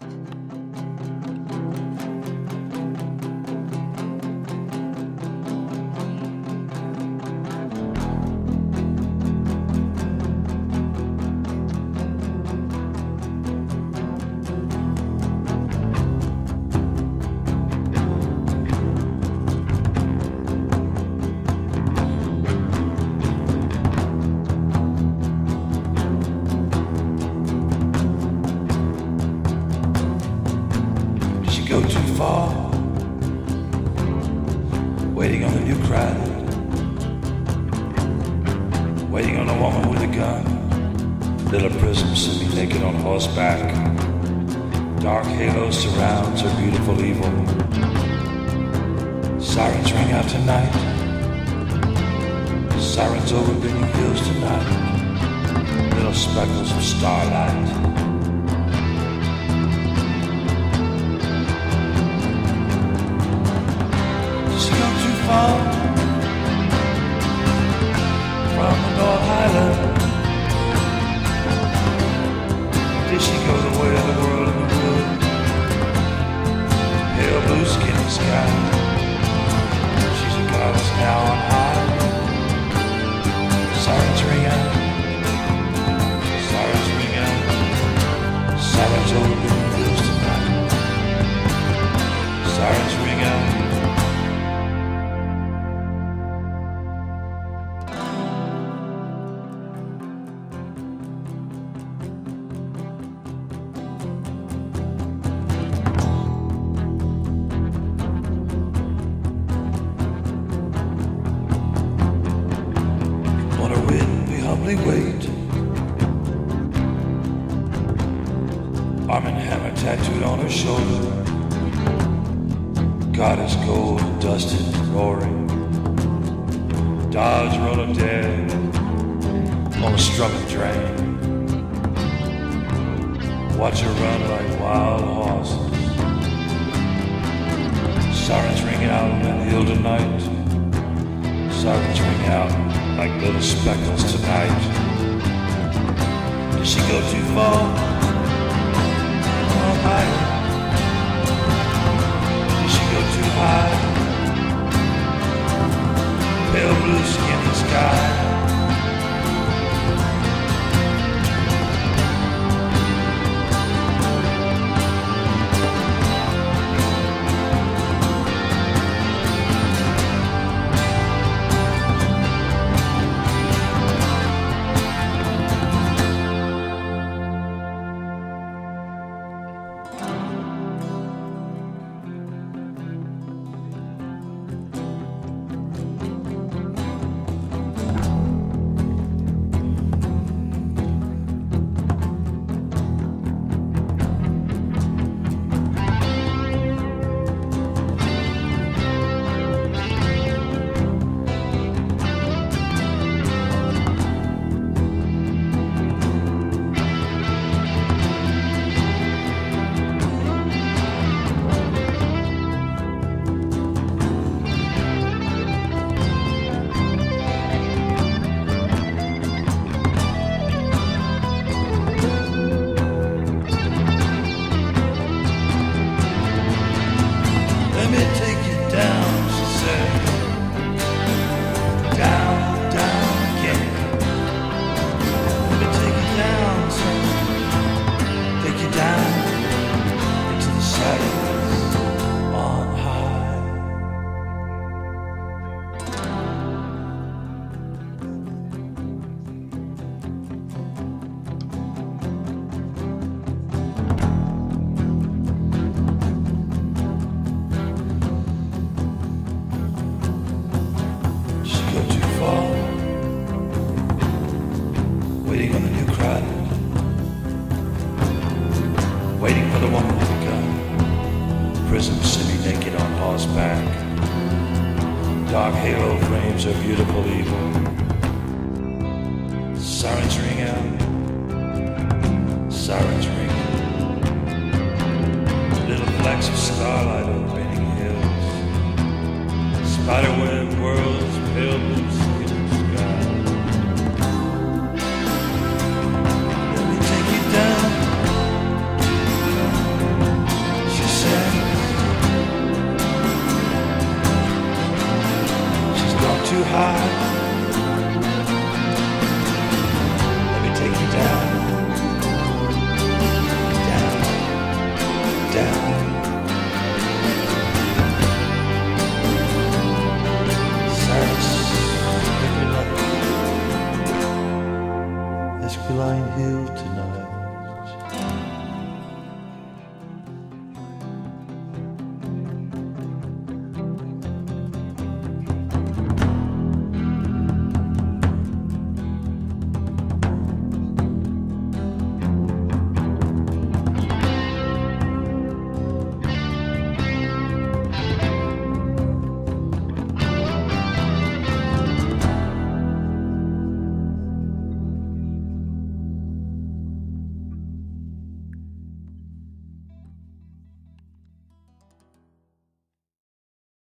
Did Waiting on the new crowd. Waiting on a woman with a gun. Little prism semi naked on horseback. Dark halo surrounds her beautiful evil. Sirens ring out tonight. Sirens over Benny Hills tonight. Little speckles of starlight. She humbly wait. Arm and hammer tattooed on her shoulder. Goddess gold, dusted, roaring. Dodge roller dead on a strumming train. Watch her run like wild horses. Sirens ring out on that hill tonight. Sirens ring out like little speckles tonight. Did she go too far? Oh, higher. Did she go too high? Pale blue skin and sky. Let me take you down, on horseback. Dark halo frames her beautiful evil. Sirens ring out. Sirens ring